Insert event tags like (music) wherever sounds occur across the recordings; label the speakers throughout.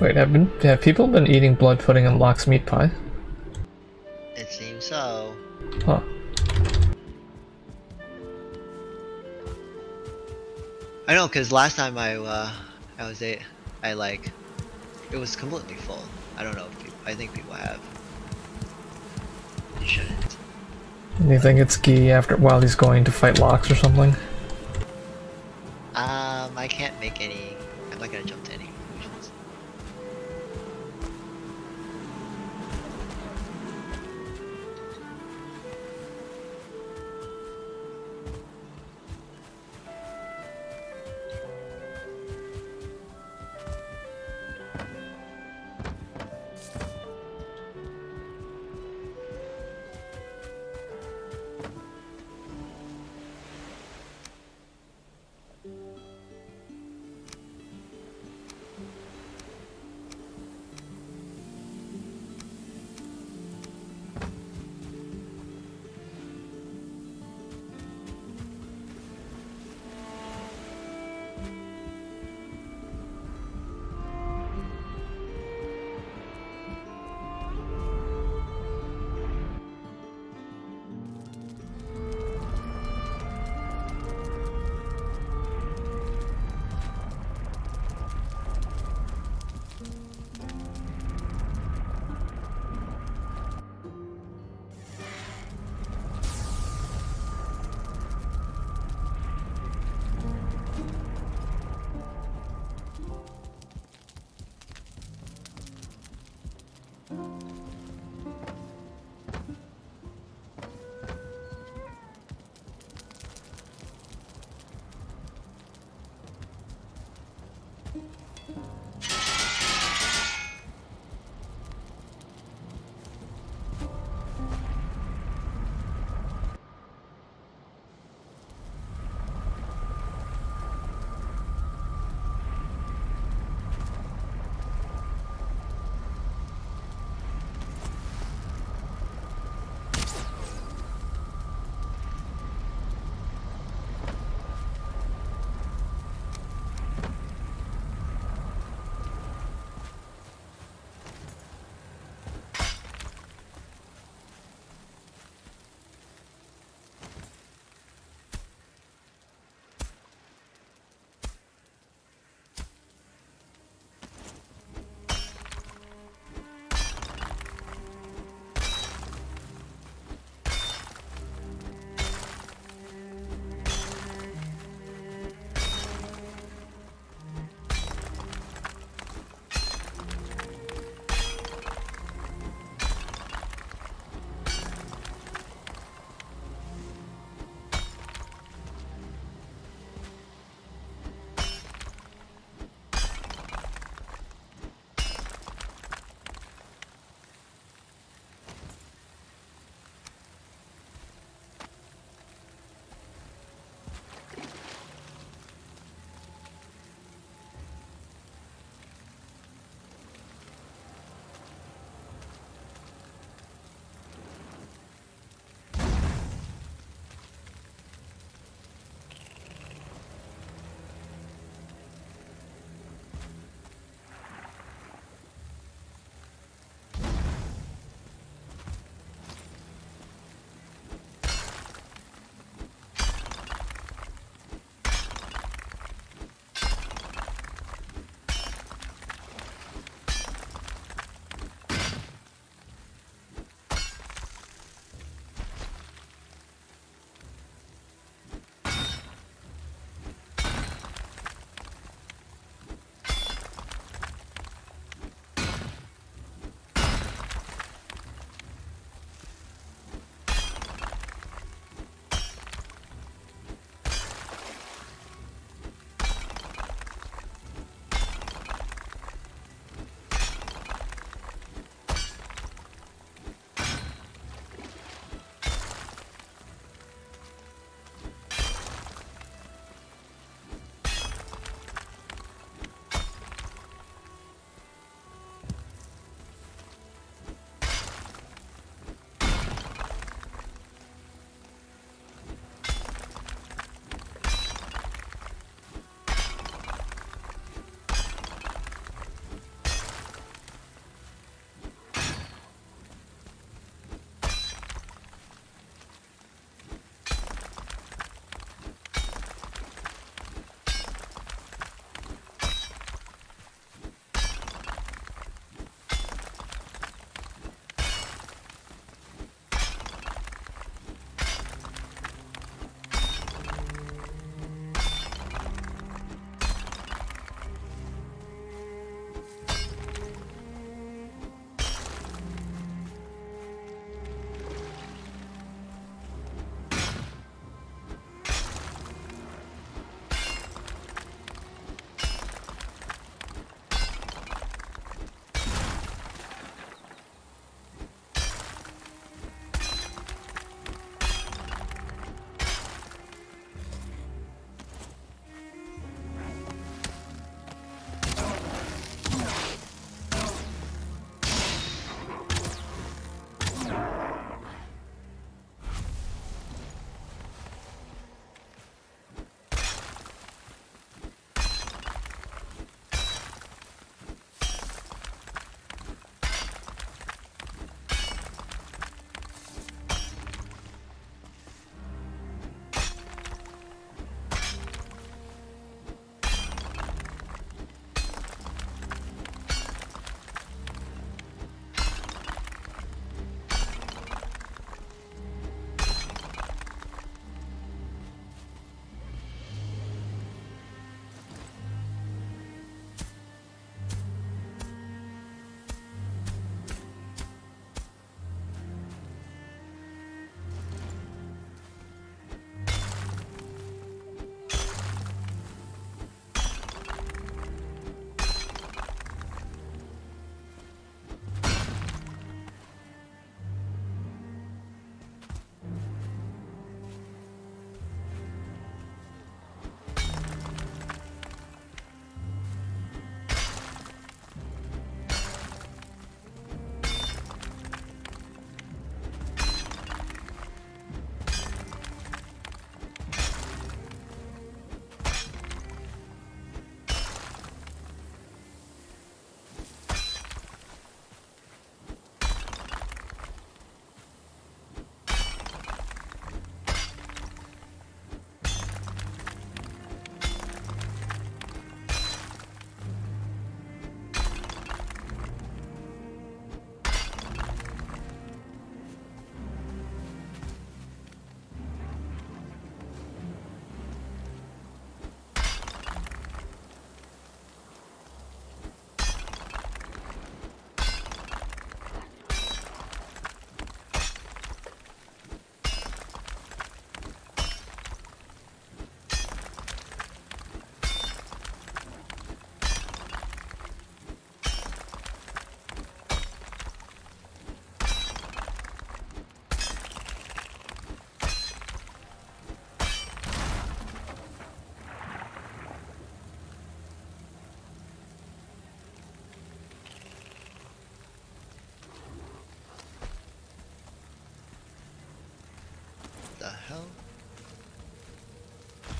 Speaker 1: Wait, have been have people been eating blood pudding and lox meat pie?
Speaker 2: It seems so.
Speaker 1: Huh.
Speaker 2: I know, cause last time I uh, I was a, I like, it was completely full. I don't know if people, I think people have. You shouldn't.
Speaker 1: You think it's Guy after while he's going to fight Lox or something?
Speaker 2: Um, I can't make any. I'm not gonna jump to any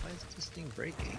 Speaker 2: Why is this thing breaking?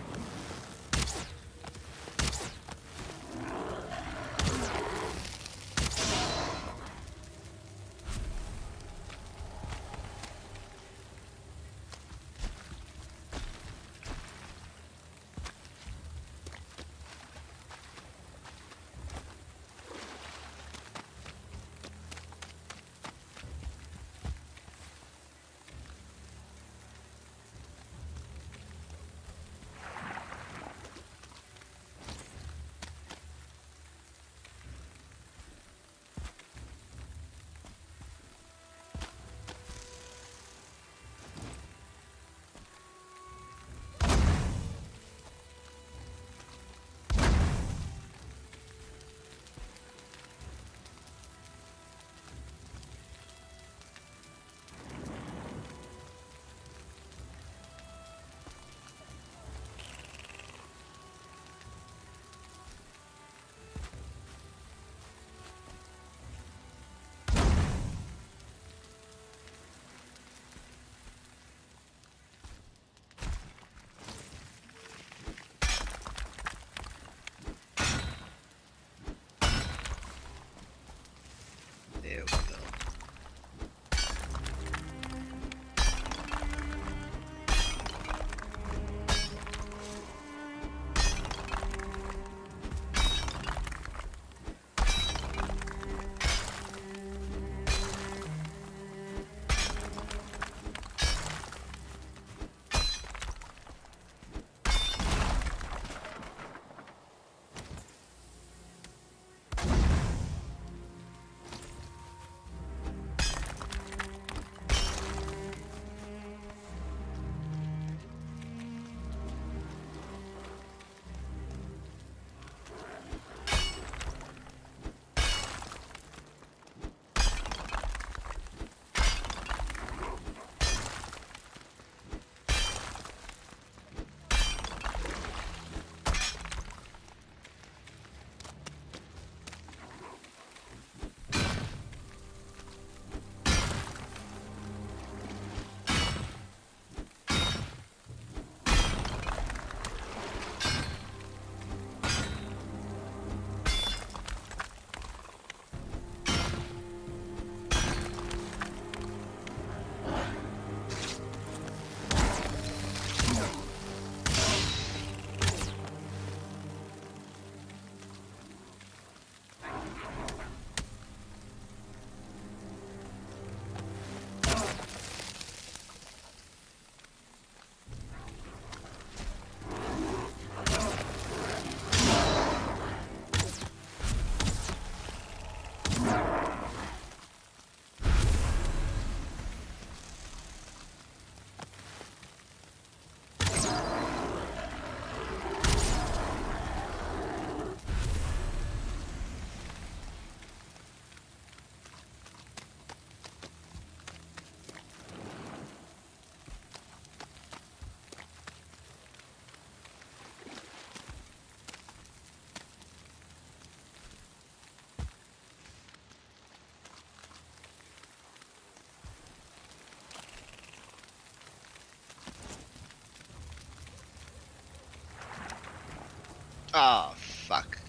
Speaker 2: Oh, fuck.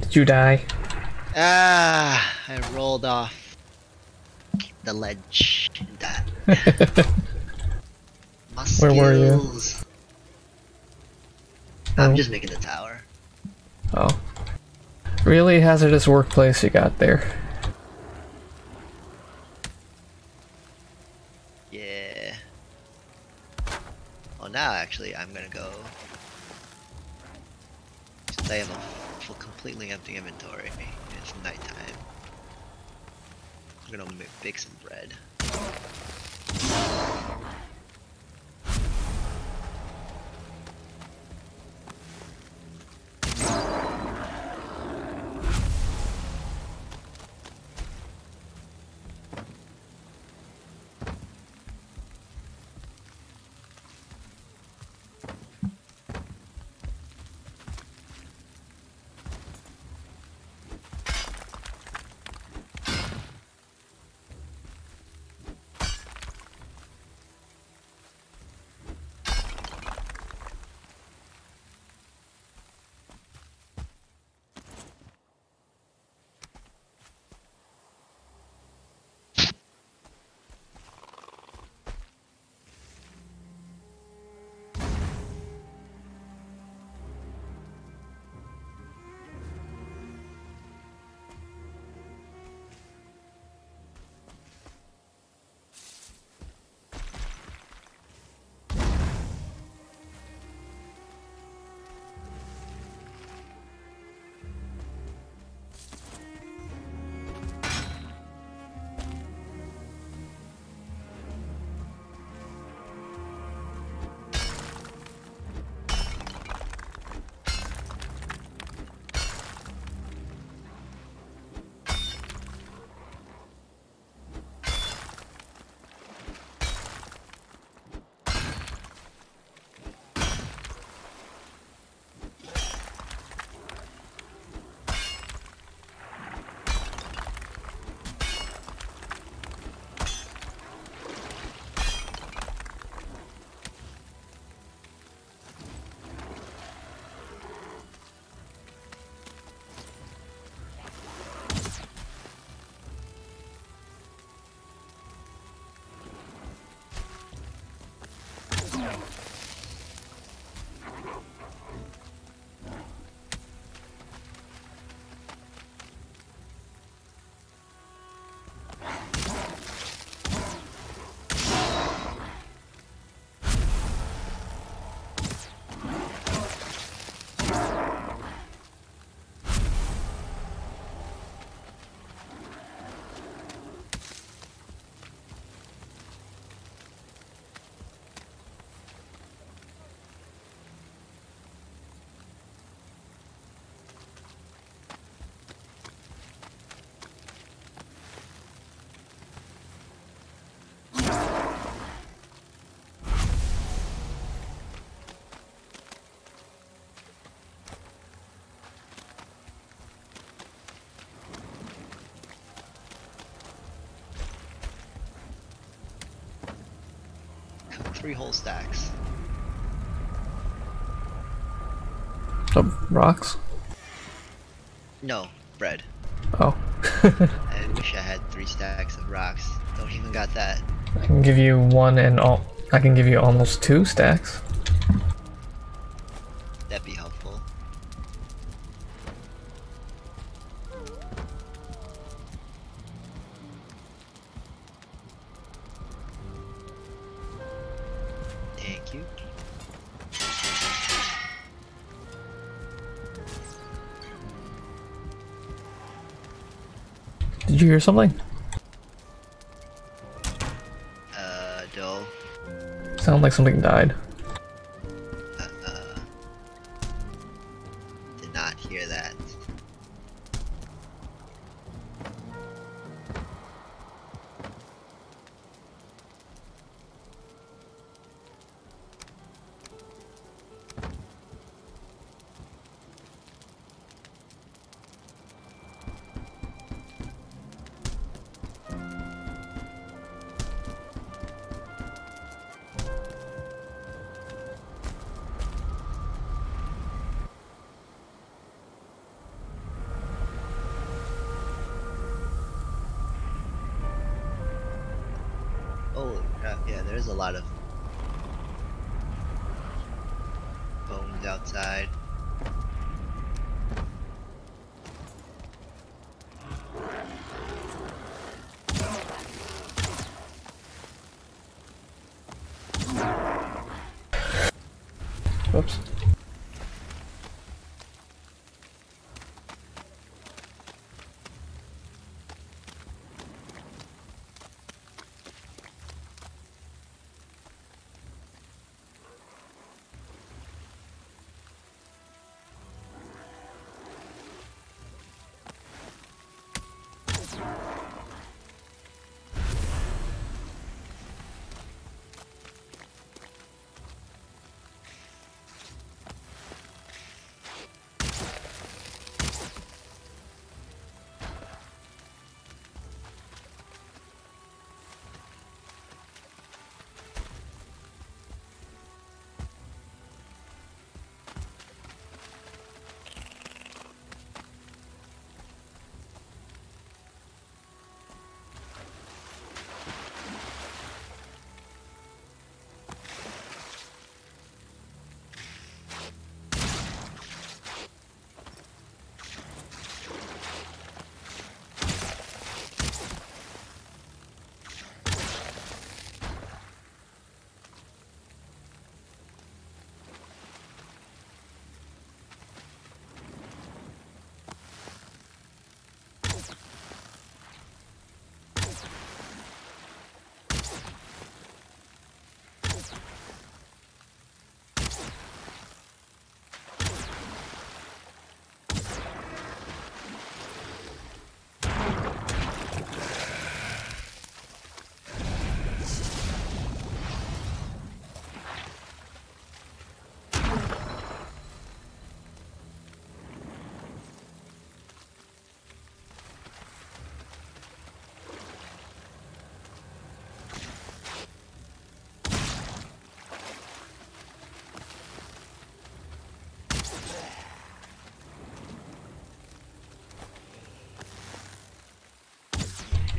Speaker 1: Did you die?
Speaker 2: Ah, I rolled off the ledge. (laughs)
Speaker 1: Where were you?
Speaker 2: I'm
Speaker 1: Oh.
Speaker 2: just making the tower.
Speaker 1: Oh. Really hazardous workplace you got there.
Speaker 2: Three whole stacks.
Speaker 1: Some rocks?
Speaker 2: No, bread.
Speaker 1: Oh. (laughs)
Speaker 2: I wish I had three stacks of rocks. Don't even got that.
Speaker 1: I can give you one and all. I can give you almost two stacks. Hear something?
Speaker 2: Uh, dough.
Speaker 1: Sound like something died.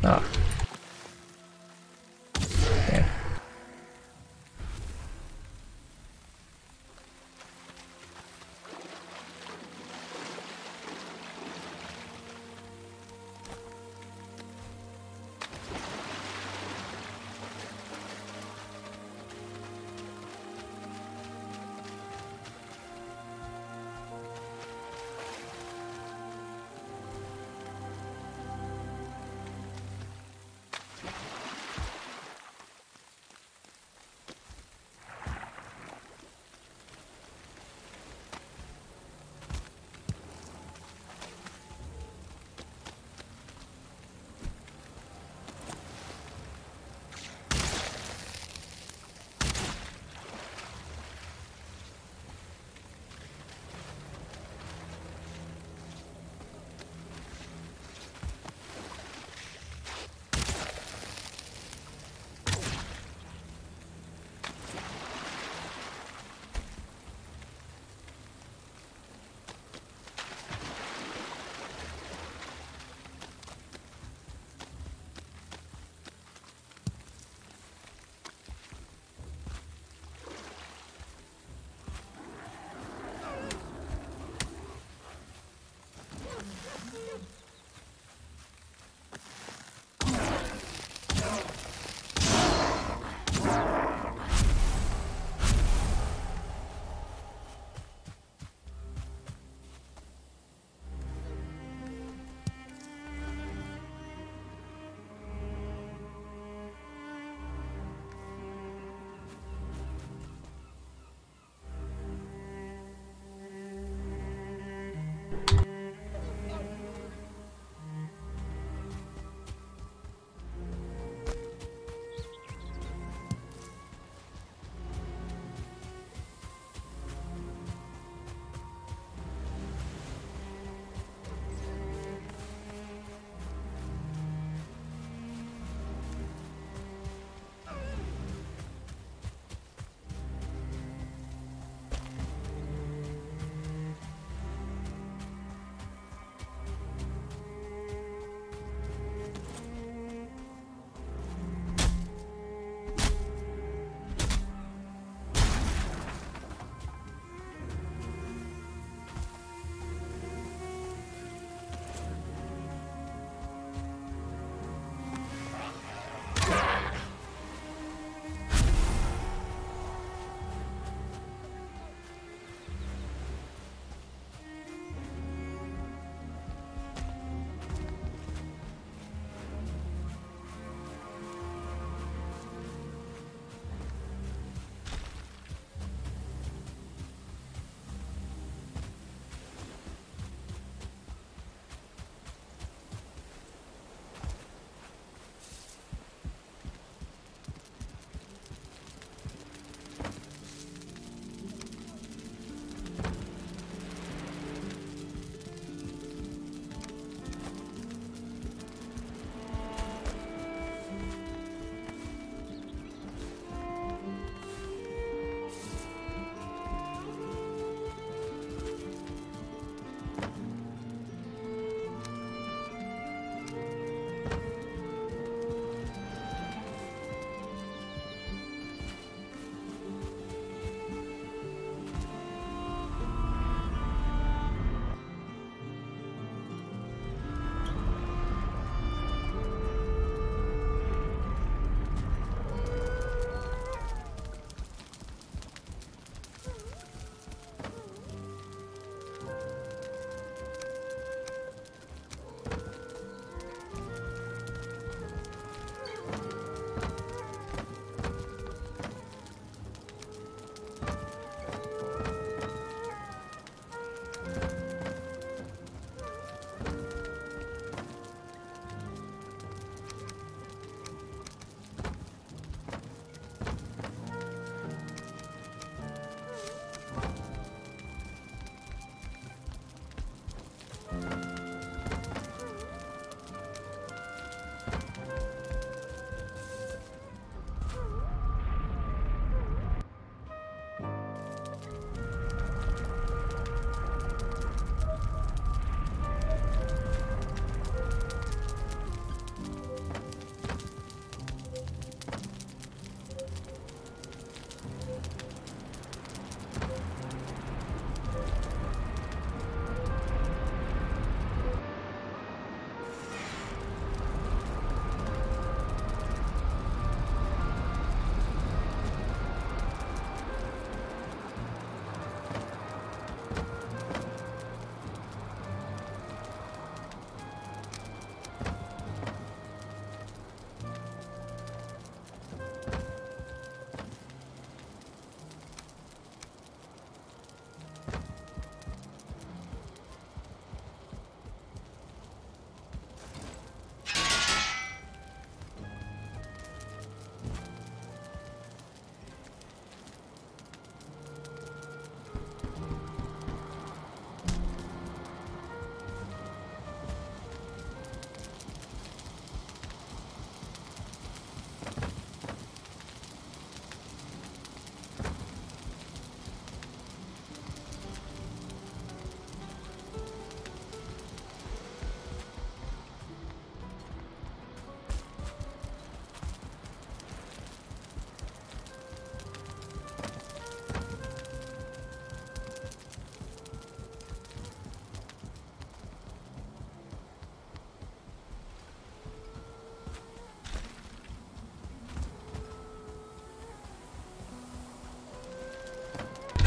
Speaker 1: Ah.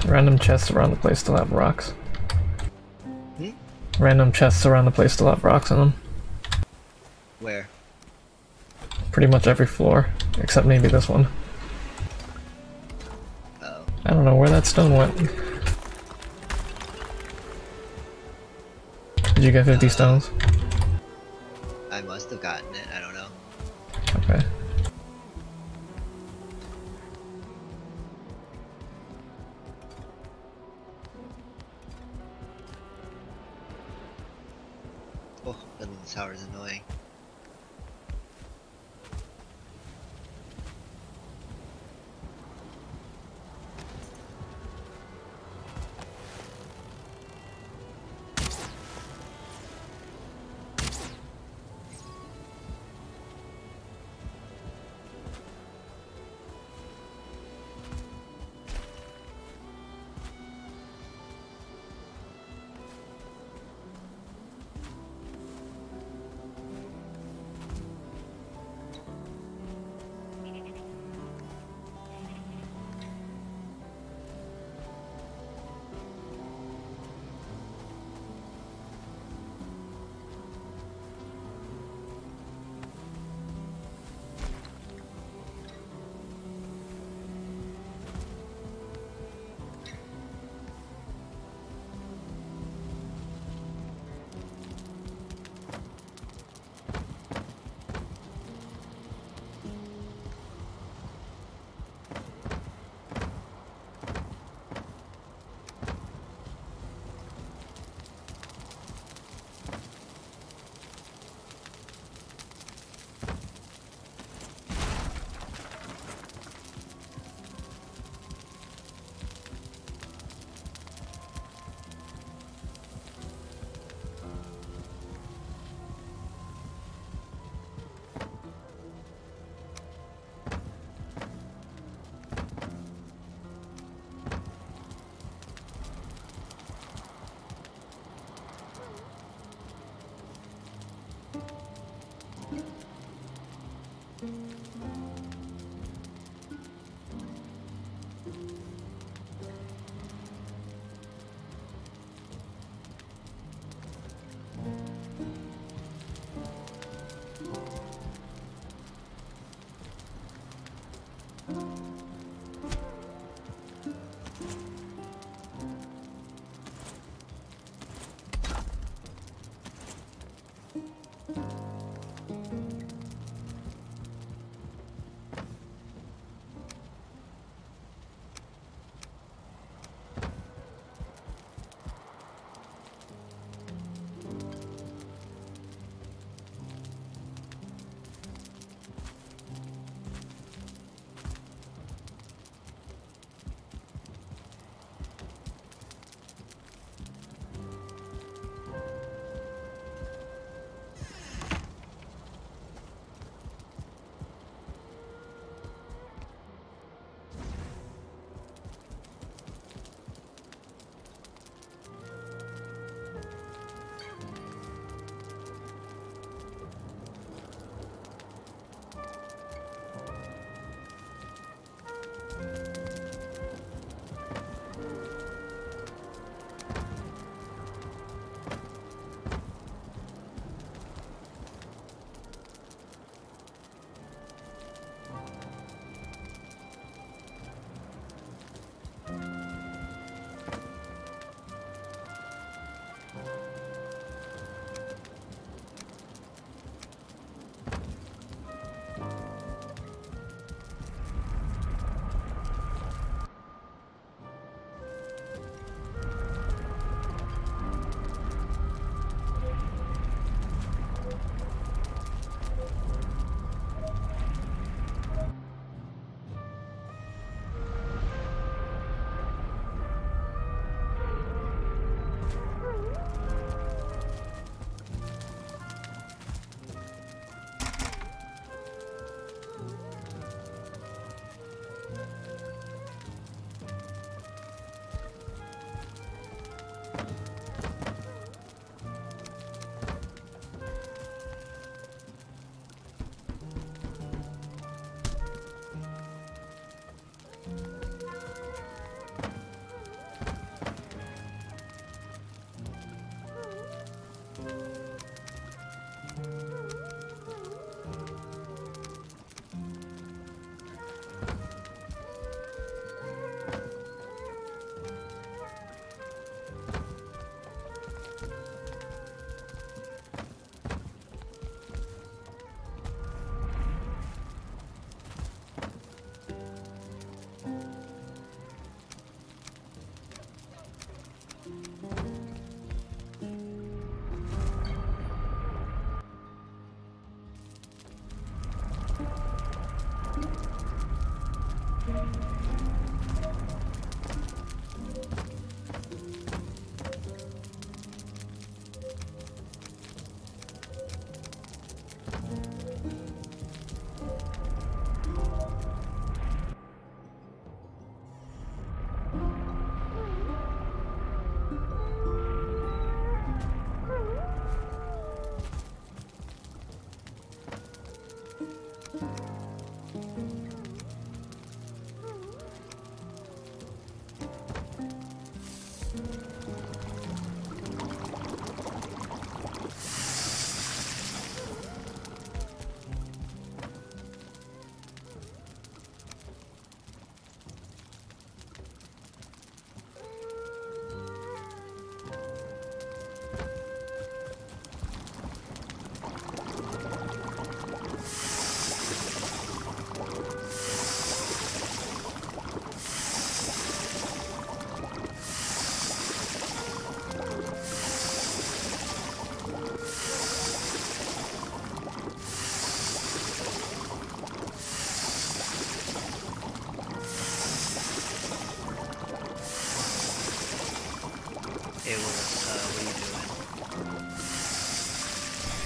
Speaker 1: Random chests around the place still have rocks.
Speaker 2: Hmm?
Speaker 1: Random chests around the place still have rocks in them.
Speaker 2: Where?
Speaker 1: Pretty much every floor, except maybe this one.
Speaker 2: Oh.
Speaker 1: I don't know where that stone went. Did you get 50 stones?
Speaker 2: I must have gotten Oh, this tower is annoying.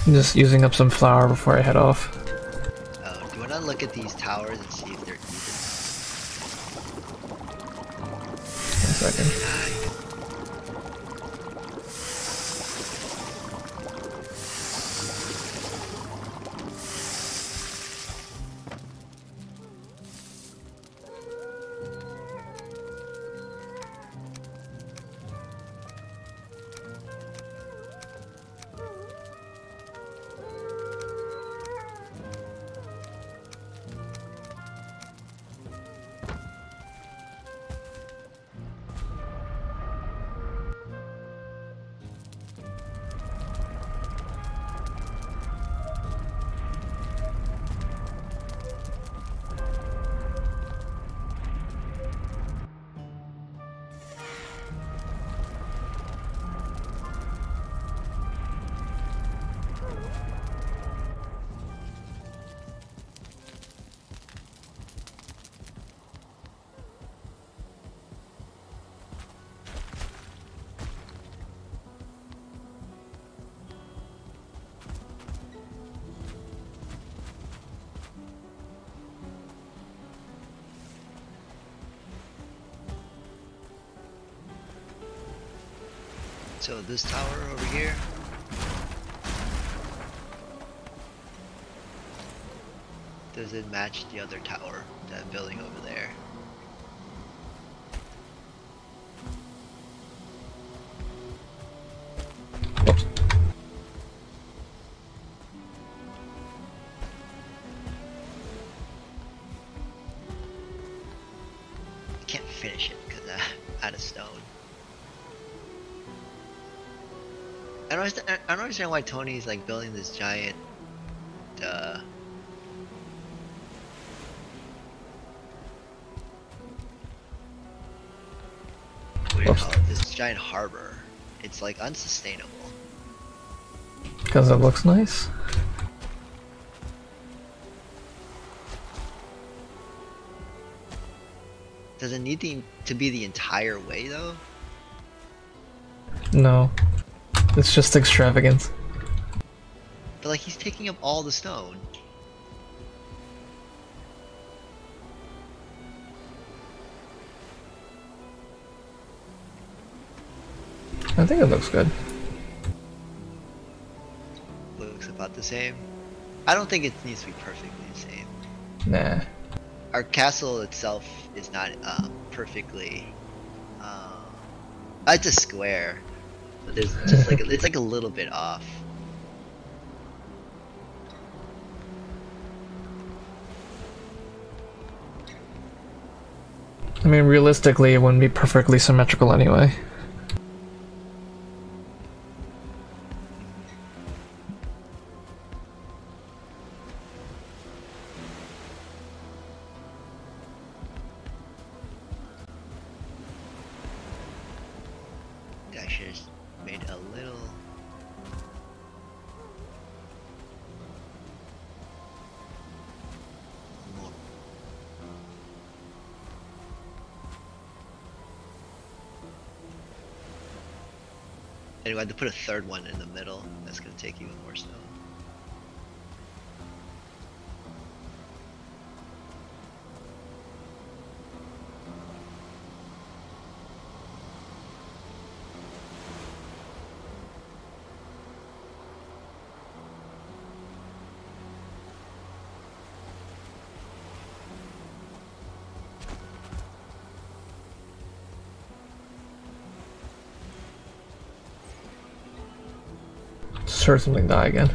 Speaker 1: I'm just using up some flour before I head off.
Speaker 2: Oh, do you want to look at these towers and see So this tower over here. Does it match the other tower, that building over there? Don't understand. I don't understand why Tony's like building this giant. Uh, what do you call it? This giant harbor. It's like unsustainable.
Speaker 1: Because it looks nice.
Speaker 2: Does it need the, to be the entire way though?
Speaker 1: No. It's just extravagant.
Speaker 2: But like he's taking up all the stone.
Speaker 1: I think it looks good.
Speaker 2: Looks about the same. I don't think it needs to be perfectly the same.
Speaker 1: Nah.
Speaker 2: Our castle itself is not um, perfectly. Uh, it's a square, but there's (laughs) just like it's like a little bit off.
Speaker 1: I mean, realistically, it wouldn't be perfectly symmetrical anyway.
Speaker 2: To put a third one in the middle. That's gonna take even more stone.
Speaker 1: Heard something die again.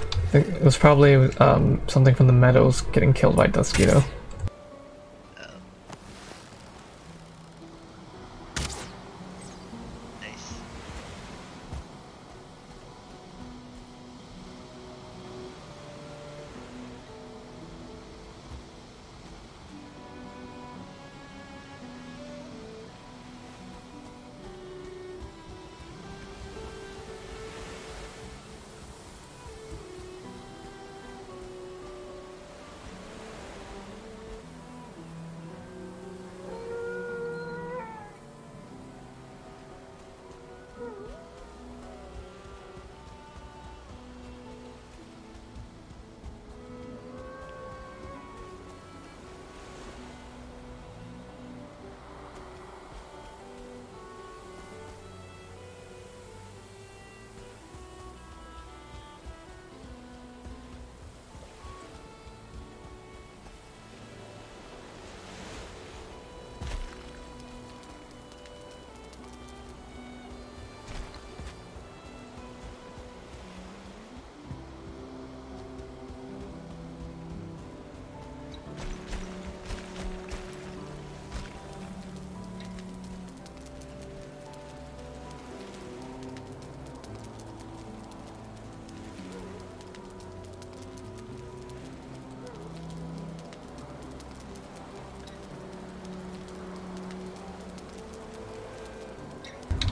Speaker 1: I think it was probably um, something from the meadows getting killed by
Speaker 2: Deathsquito.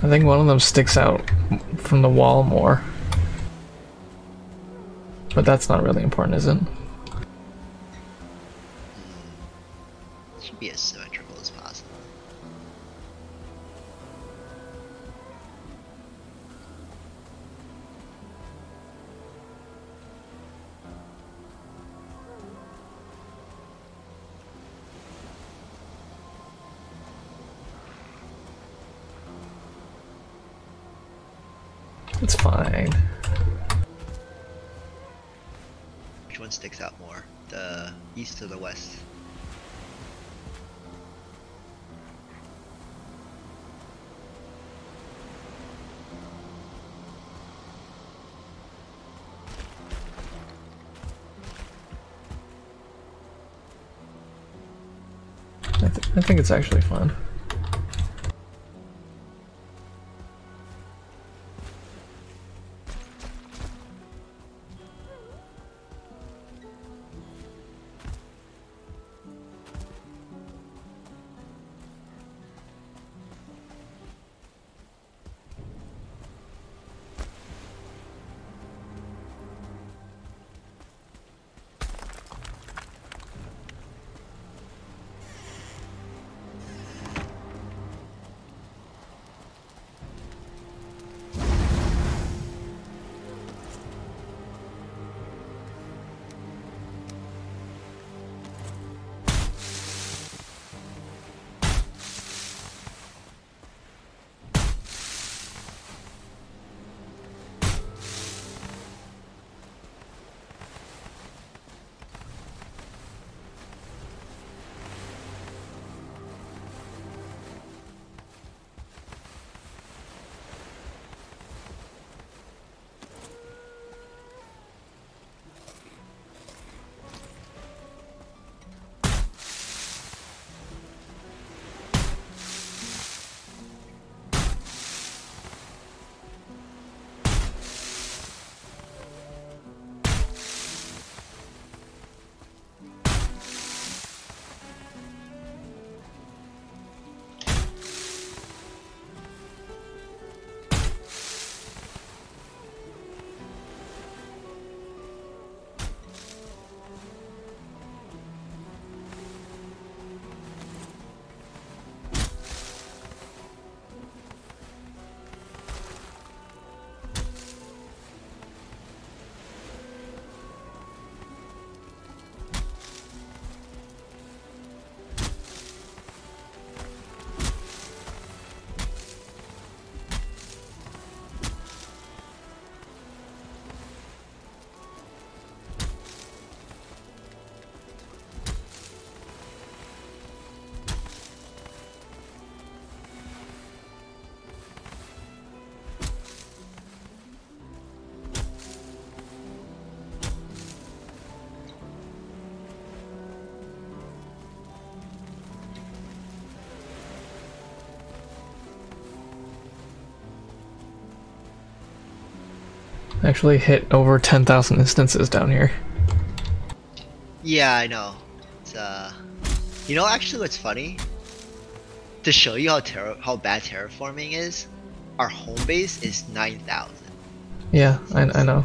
Speaker 1: I think one of them sticks out from the wall more. But that's not really important, is it? Think it's actually fun. Actually hit over 10,000 instances down here.
Speaker 2: Yeah, I know. It's uh, you know, actually, what's funny? To show you how terra how bad terraforming is, our home base is nine thousand.
Speaker 1: Yeah, I, I know.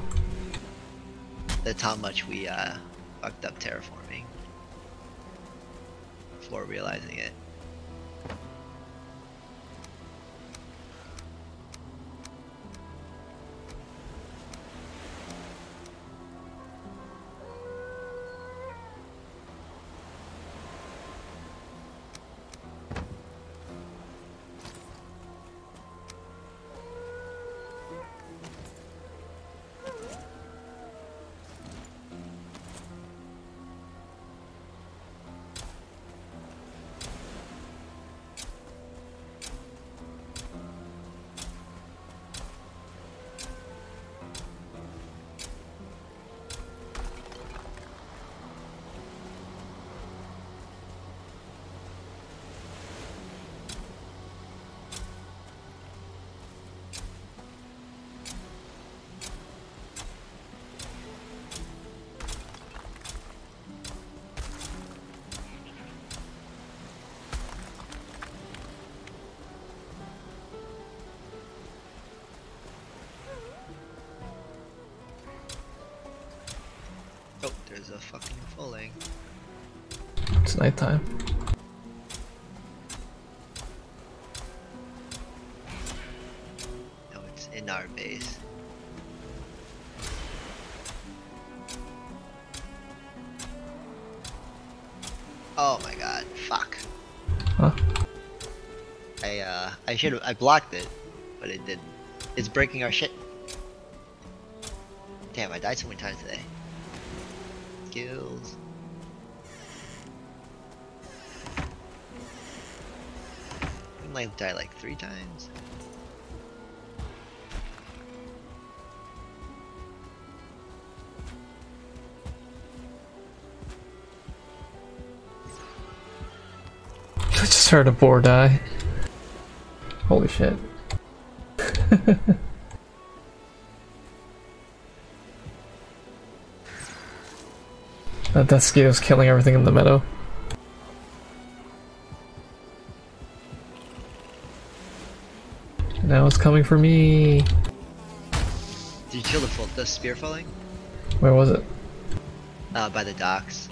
Speaker 2: That's how much we uh fucked up terraforming before realizing it.
Speaker 1: It's nighttime.
Speaker 2: No, it's in our base. Oh my god, fuck.
Speaker 1: Huh?
Speaker 2: I uh I should have I blocked it, but it didn't. It's breaking our shit. Damn, I died so many times today. Skills. I might die like three times.
Speaker 1: I just heard a boar die. Holy shit. (laughs) that Dusky is killing everything in the meadow. Now it's coming for me.
Speaker 2: Did you kill the the spear Fuling?
Speaker 1: Where was it?
Speaker 2: Uh, by the docks.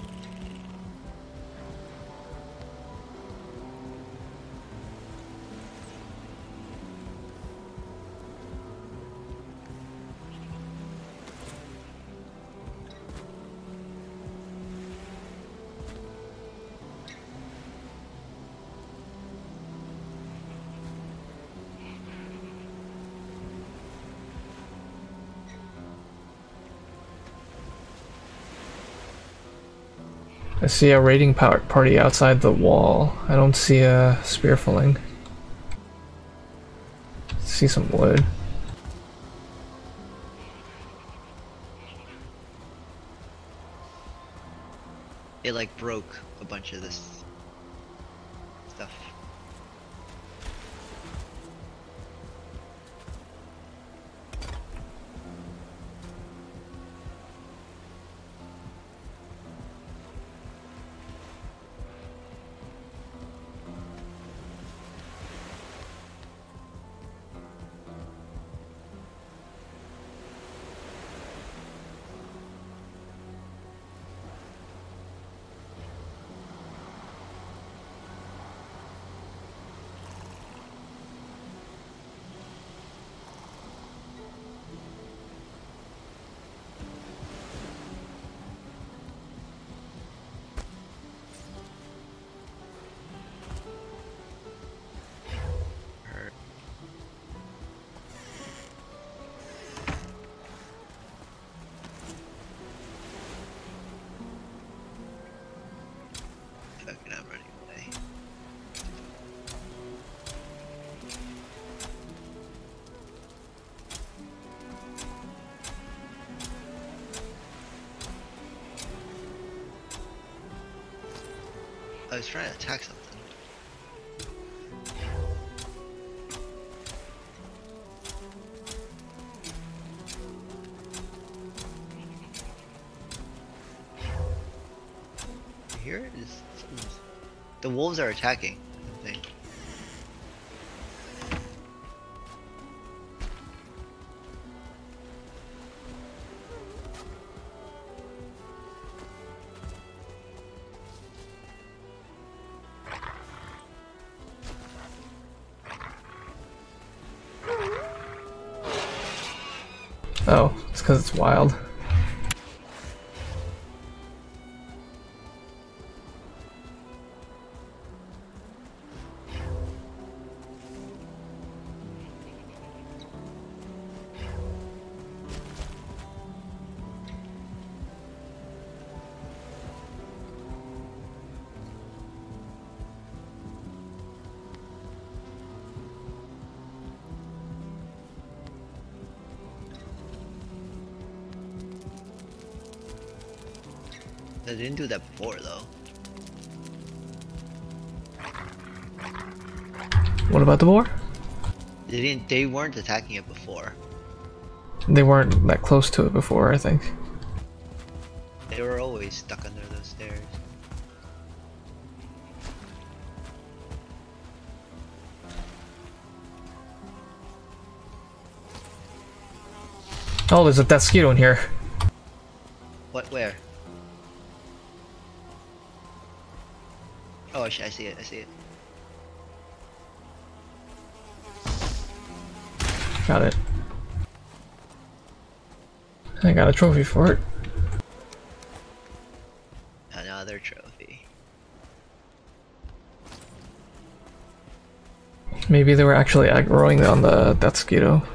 Speaker 1: I see a raiding party outside the wall. I don't see a spear Fuling. See some wood.
Speaker 2: It like broke a bunch of this I was trying to attack something. Here is the wolves are attacking.
Speaker 1: Because it's wild. About the boar?
Speaker 2: They didn't. They weren't attacking it before.
Speaker 1: They weren't that close to it before, I think.
Speaker 2: They were always stuck under those stairs.
Speaker 1: Oh, there's a Deathsquito in here.
Speaker 2: What? Where? Oh, I see it. I see it.
Speaker 1: Got it. I got a trophy for it.
Speaker 2: Another trophy.
Speaker 1: Maybe they were actually aggroing on the Deathsquito.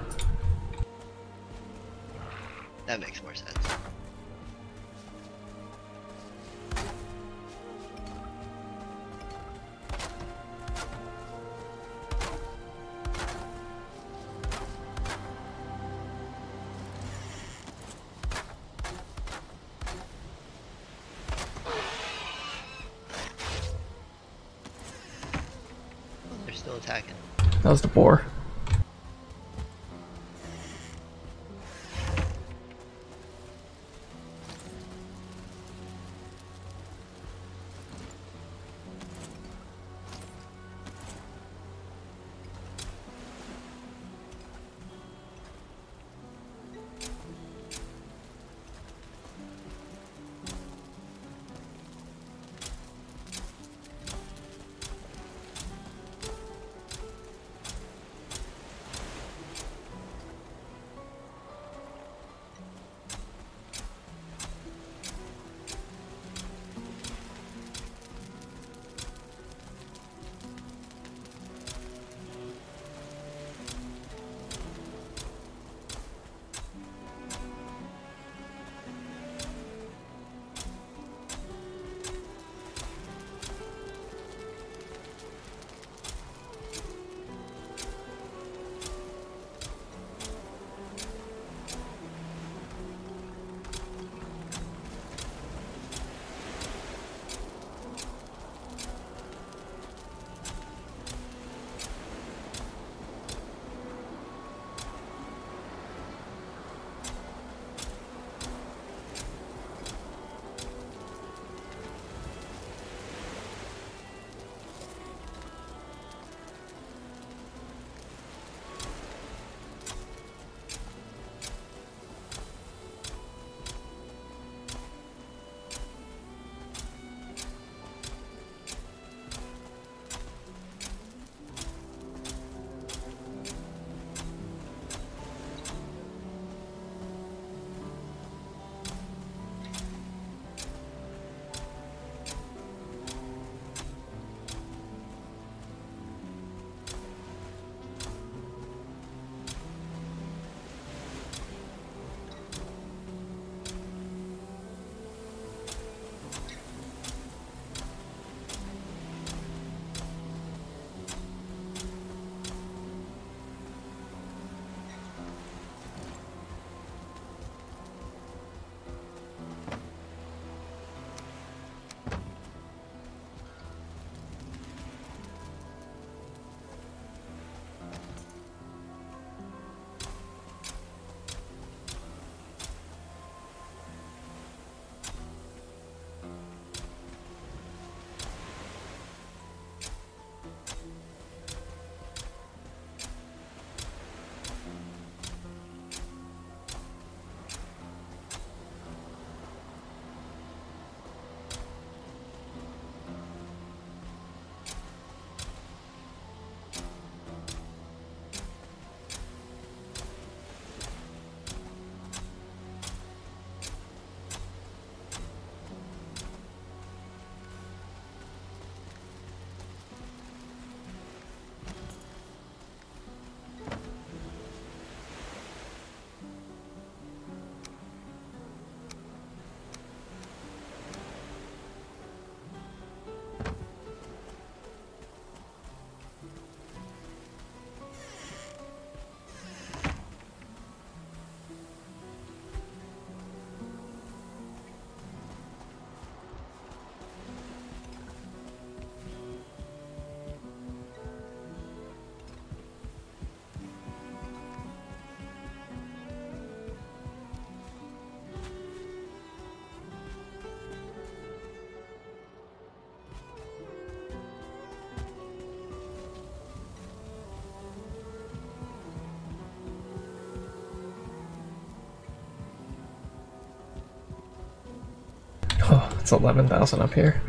Speaker 2: It's 11,000 up here.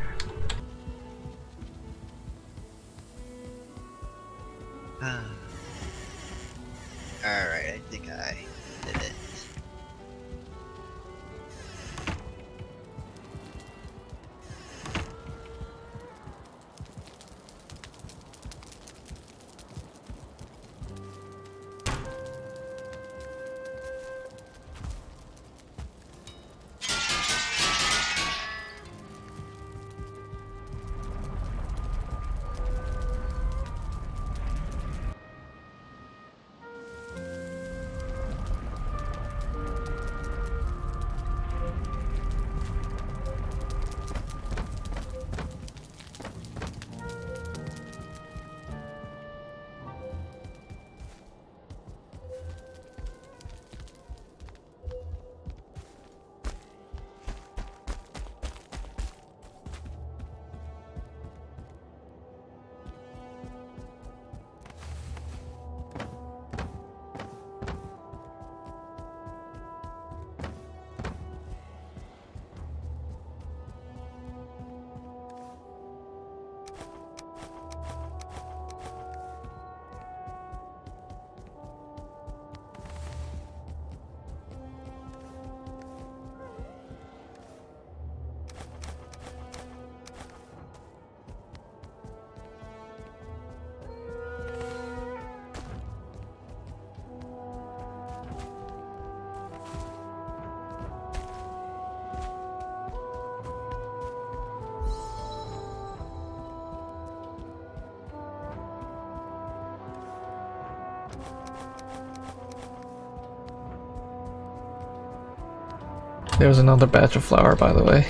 Speaker 2: There's another batch of flour, by the way.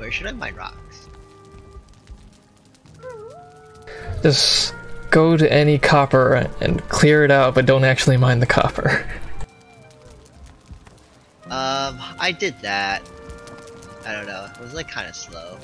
Speaker 2: Where should I mine rocks?
Speaker 1: Just go to any copper and clear it out, but don't actually mine the copper.
Speaker 2: Um, I did that. I don't know. It was like kind of slow.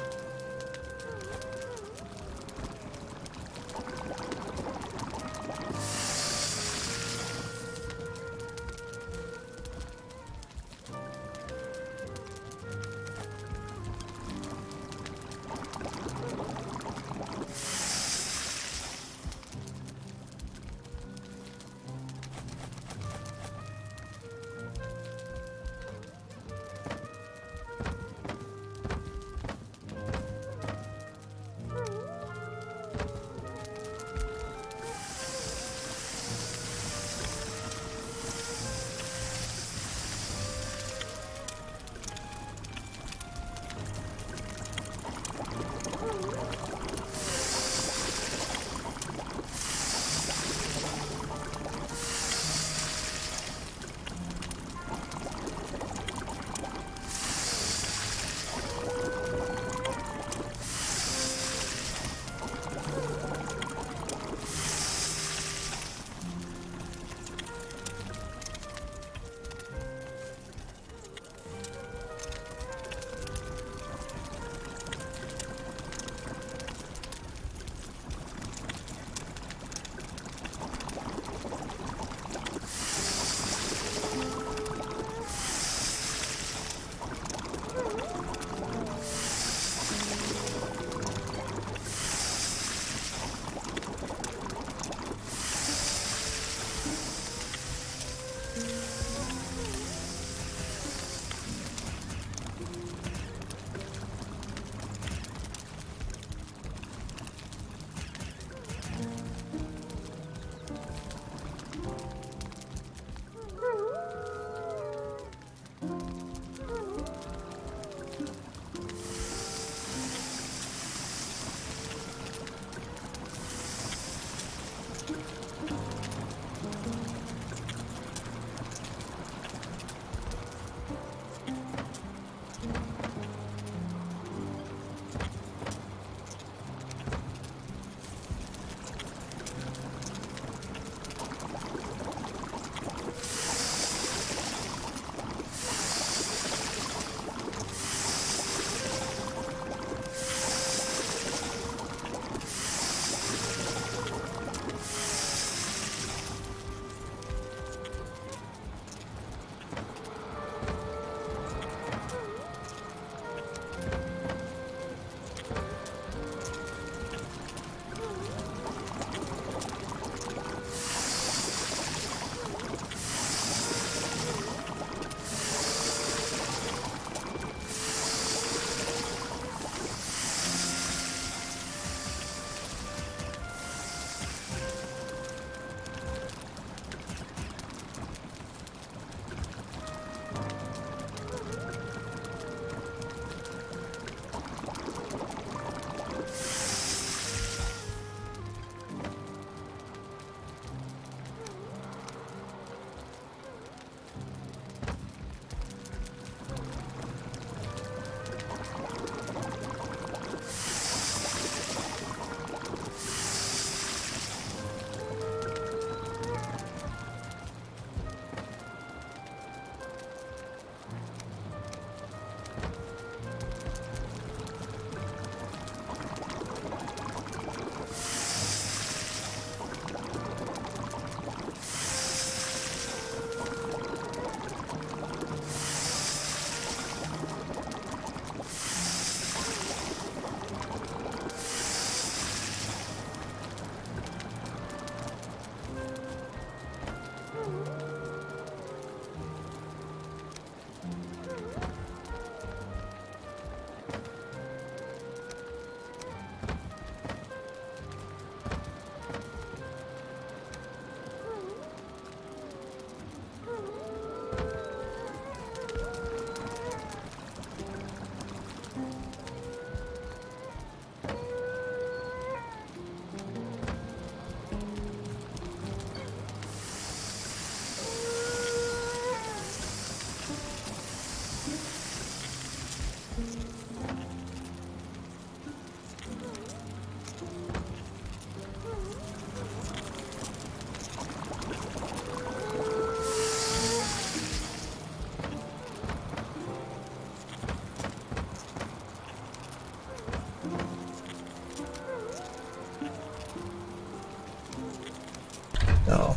Speaker 2: No.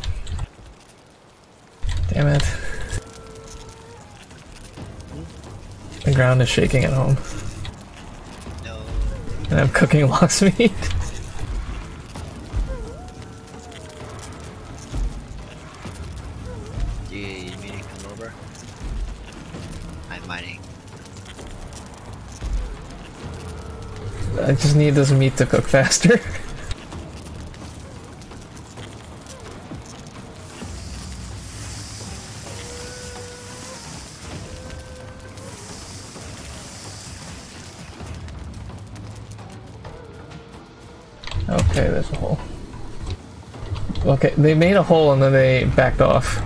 Speaker 2: Damn it.
Speaker 1: The ground is shaking at home.
Speaker 2: No.
Speaker 1: And I'm cooking lox (laughs) meat.
Speaker 2: You to come over? I'm mining.
Speaker 1: I just need this meat to cook faster. (laughs) Okay, they made a hole and then they backed off.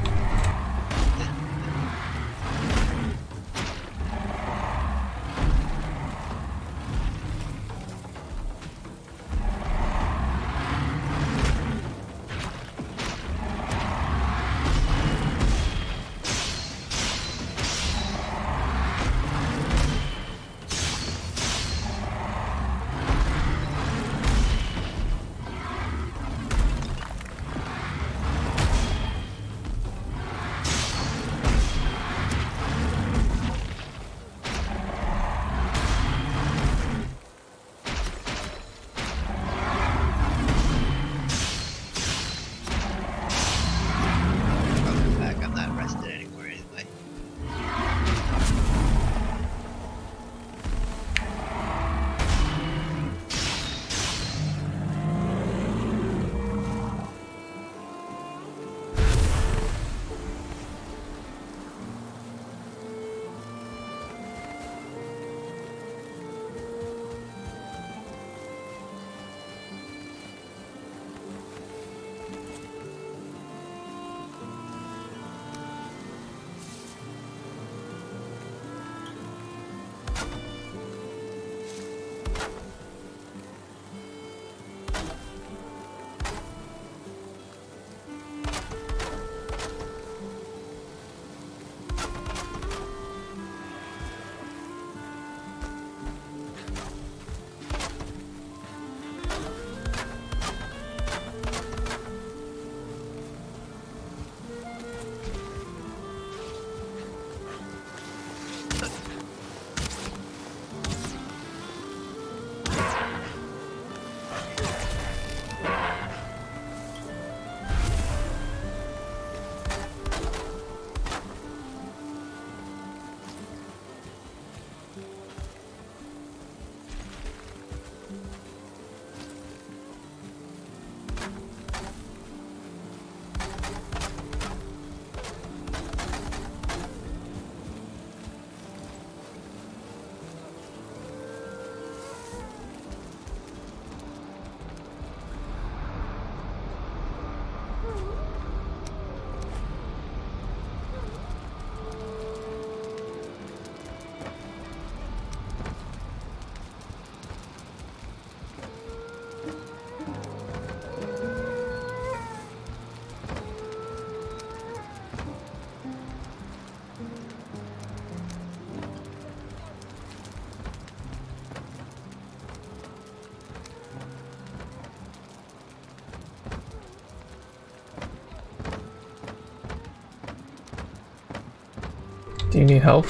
Speaker 1: You need help?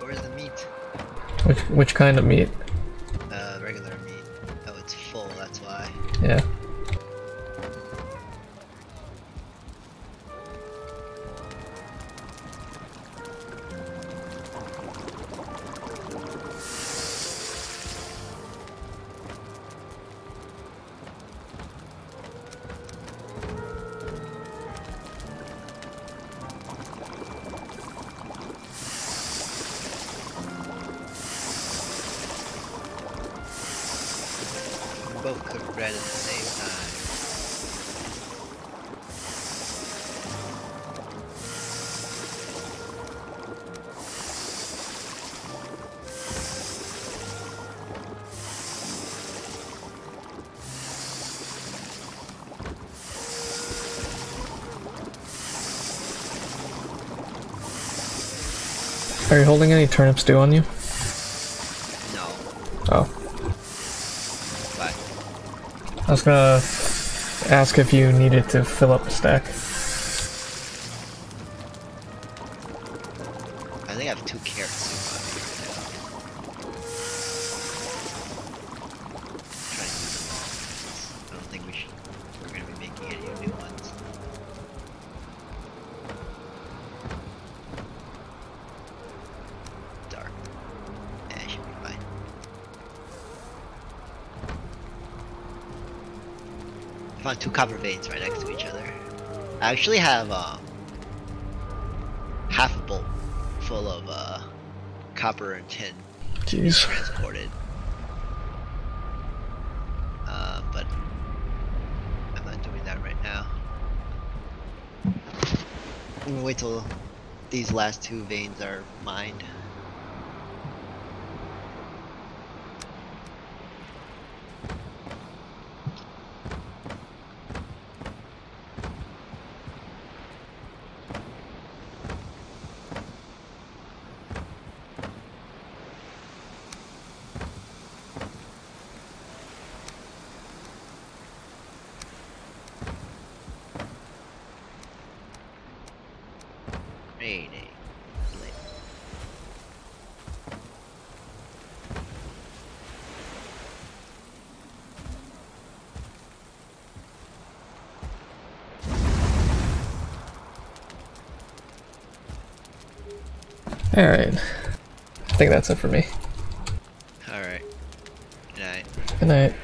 Speaker 2: Where's the meat?
Speaker 1: Which which kind of meat? Are you holding any turnip stew on you?
Speaker 2: No,
Speaker 1: Oh. I was gonna ask if you needed to fill up the stack.
Speaker 2: I actually have um, half a bolt full of uh, copper and tin
Speaker 1: Jeez.
Speaker 2: transported. Uh, but I'm not doing that right now. I'm gonna wait till these last two veins are mined.
Speaker 1: Alright. I think that's it for me.
Speaker 2: Alright. Good night.
Speaker 1: Good night.